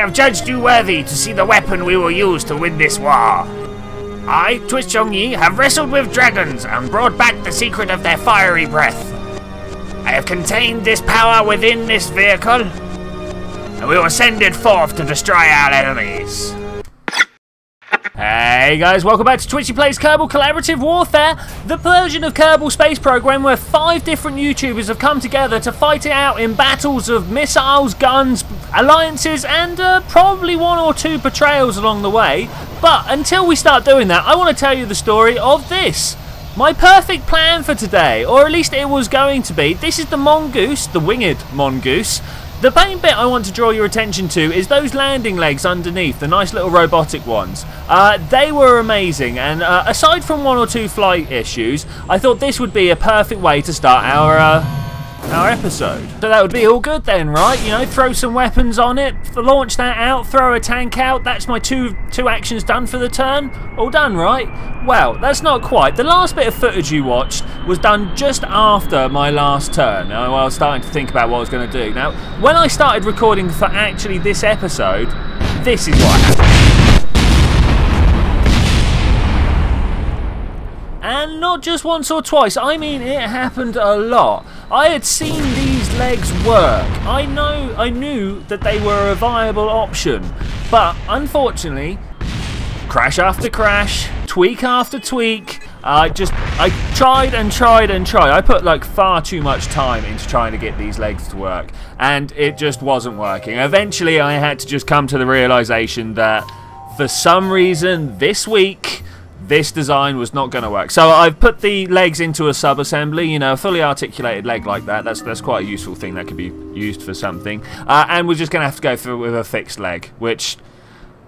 have judged you worthy to see the weapon we will use to win this war. I, Twitch Zhongyi, have wrestled with dragons and brought back the secret of their fiery breath. I have contained this power within this vehicle, and we will send it forth to destroy our enemies. Hey guys, welcome back to Twitchi Plays Kerbal Kollaborative Warfare, the version of Kerbal Space Program where five different YouTubers have come together to fight it out in battles of missiles, guns, alliances, and uh, probably one or two betrayals along the way. But until we start doing that, I want to tell you the story of this. My perfect plan for today, or at least it was going to be, this is the Mongoose, the winged Mongoose. The main bit I want to draw your attention to is those landing legs underneath, the nice little robotic ones. Uh, they were amazing, and uh, aside from one or two flight issues, I thought this would be a perfect way to start our uh, our episode. So that would be all good then, right? You know, throw some weapons on it, launch that out, throw a tank out. That's my two two actions done for the turn. All done, right? Well, that's not quite. The last bit of footage you watched was done just after my last turn. I was starting to think about what I was going to do. Now, when I started recording for actually this episode, this is what happened. Not just once or twice, I mean it happened a lot. I had seen these legs work. I know I knew that they were a viable option. But unfortunately, crash after crash, tweak after tweak, I just I tried and tried and tried. I put like far too much time into trying to get these legs to work and it just wasn't working. Eventually I had to just come to the realization that for some reason this week this design was not going to work. So I've put the legs into a sub-assembly, you know, a fully articulated leg like that. That's that's quite a useful thing that could be used for something. Uh, and we're just going to have to go through with a fixed leg, which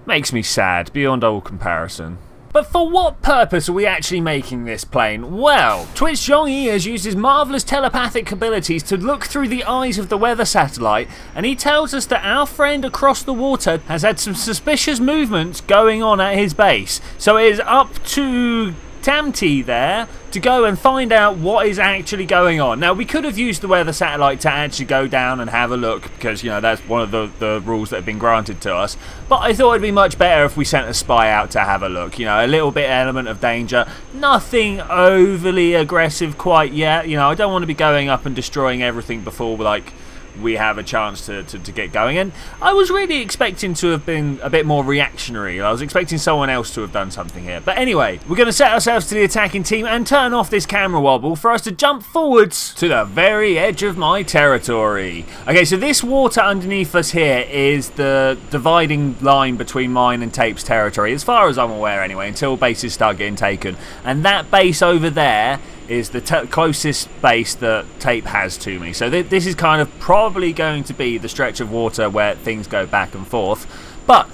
makes me sad beyond all comparison. But for what purpose are we actually making this plane? Well, Twitch Zhongyi has used his marvellous telepathic abilities to look through the eyes of the weather satellite, and he tells us that our friend across the water has had some suspicious movements going on at his base. So it is up to Tamti there to go and find out what is actually going on. Now, we could have used the weather satellite to actually go down and have a look because, you know, that's one of the, the rules that have been granted to us. But I thought it'd be much better if we sent a spy out to have a look. You know, a little bit element of danger. Nothing overly aggressive quite yet. You know, I don't want to be going up and destroying everything before, like, we have a chance to, to, to, get going. And I was really expecting to have been a bit more reactionary. I was expecting someone else to have done something here. But anyway, we're going to set ourselves to the attacking team and turn off this camera wobble for us to jump forwards to the very edge of my territory. Okay, so this water underneath us here is the dividing line between mine and Tape's territory, as far as I'm aware anyway, until bases start getting taken. And that base over there is the closest base that Tape has to me. So th this is kind of probably going to be the stretch of water where things go back and forth. But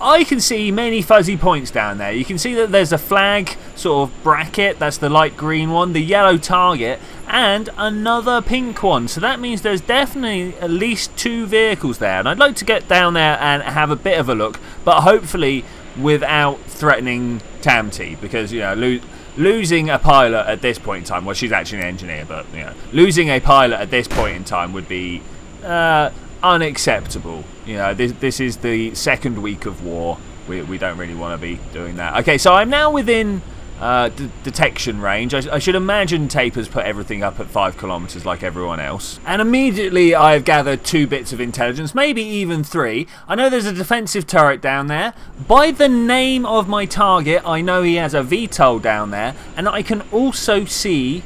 I can see many fuzzy points down there. You can see that there's a flag sort of bracket, that's the light green one, the yellow target, and another pink one. So that means there's definitely at least two vehicles there. And I'd like to get down there and have a bit of a look, but hopefully without threatening Tamti, because, you know, losing a pilot at this point in time, well, she's actually an engineer, but you know, losing a pilot at this point in time would be uh, unacceptable. You know, this this is the second week of war. We we don't really want to be doing that. Okay, so I'm now within uh, detection range. I, I, should imagine Tapers put everything up at 5 kilometers like everyone else. And immediately I've gathered two bits of intelligence, maybe even three. I know there's a defensive turret down there. By the name of my target, I know he has a VTOL down there. And I can also see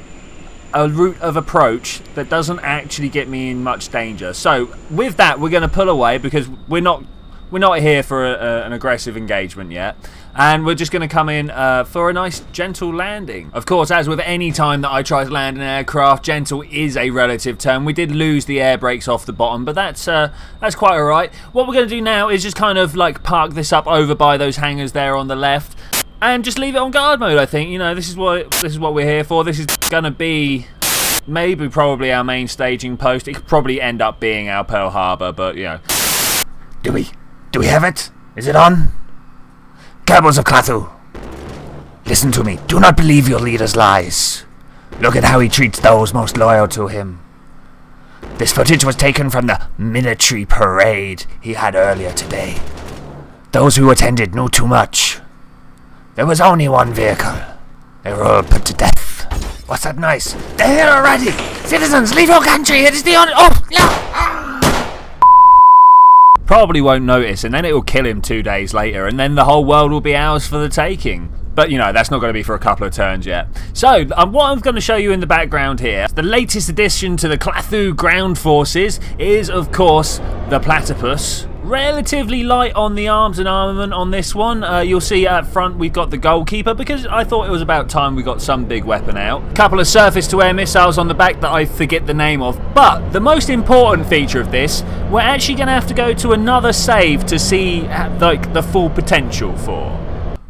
a route of approach that doesn't actually get me in much danger. So with that, we're going to pull away because we're not we're not here for a, a, an aggressive engagement yet. And we're just going to come in uh, for a nice gentle landing. Of course, as with any time that I try to land an aircraft, gentle is a relative term. We did lose the air brakes off the bottom, but that's uh, that's quite alright. What we're going to do now is just kind of like park this up over by those hangers there on the left. And just leave it on guard mode, I think. You know, this is what this is what we're here for. This is going to be maybe probably our main staging post. It could probably end up being our Pearl Harbor, but, you know. Do we do we have it? Is it on? Kerbals of Cthulhu, listen to me. Do not believe your leader's lies. Look at how he treats those most loyal to him. This footage was taken from the military parade he had earlier today. Those who attended knew too much. There was only one vehicle. They were all put to death. What's that noise? They're here already! Citizens, leave your country! It is the only. Oh, no! Probably won't notice, and then it will kill him two days later, and then the whole world will be ours for the taking. But, you know, that's not going to be for a couple of turns yet. So, um, what I'm going to show you in the background here, the latest addition to the Clathu ground forces is, of course, the Platypus. Relatively light on the arms and armament on this one. Uh, you'll see at front we've got the goalkeeper because I thought it was about time we got some big weapon out. A couple of surface-to-air missiles on the back that I forget the name of. But the most important feature of this, we're actually going to have to go to another save to see uh, like the full potential for.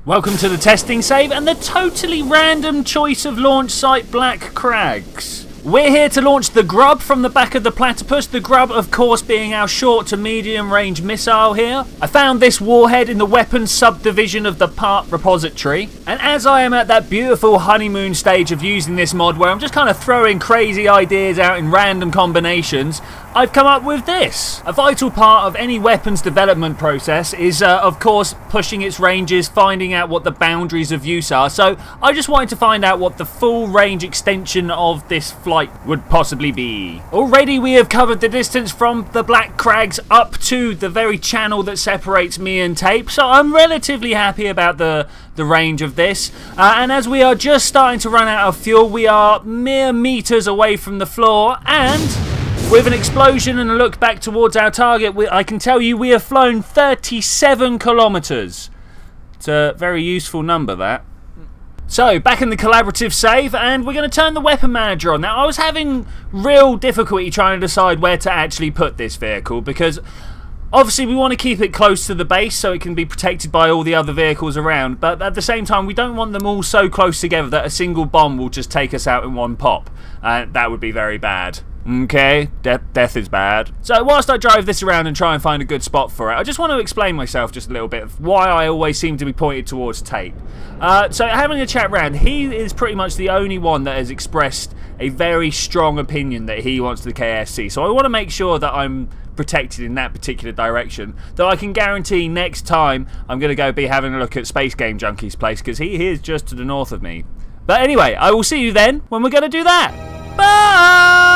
Welcome to the testing save and the totally random choice of launch site Black Crags. We're here to launch the Grub from the back of the Platypus, the Grub of course being our short to medium range missile here. I found this warhead in the weapons subdivision of the part repository, and as I am at that beautiful honeymoon stage of using this mod where I'm just kind of throwing crazy ideas out in random combinations, I've come up with this. A vital part of any weapons development process is, uh, of course, pushing its ranges, finding out what the boundaries of use are. So I just wanted to find out what the full range extension of this flight would possibly be. Already we have covered the distance from the Black Crags up to the very channel that separates me and Tape, so I'm relatively happy about the the range of this. Uh, and as we are just starting to run out of fuel, we are mere meters away from the floor and with an explosion and a look back towards our target, we, I can tell you we have flown 37 kilometres. It's a very useful number, that. So, back in the collaborative save, and we're going to turn the weapon manager on. Now, I was having real difficulty trying to decide where to actually put this vehicle, because obviously we want to keep it close to the base so it can be protected by all the other vehicles around, but at the same time, we don't want them all so close together that a single bomb will just take us out in one pop. Uh, that would be very bad. Okay, death, death is bad. So whilst I drive this around and try and find a good spot for it, I just want to explain myself just a little bit of why I always seem to be pointed towards Tape. Uh, so having a chat round, he is pretty much the only one that has expressed a very strong opinion that he wants the KFC. So I want to make sure that I'm protected in that particular direction. Though I can guarantee next time I'm going to go be having a look at Space Game Junkie's place because he is just to the north of me. But anyway, I will see you then when we're going to do that. Bye!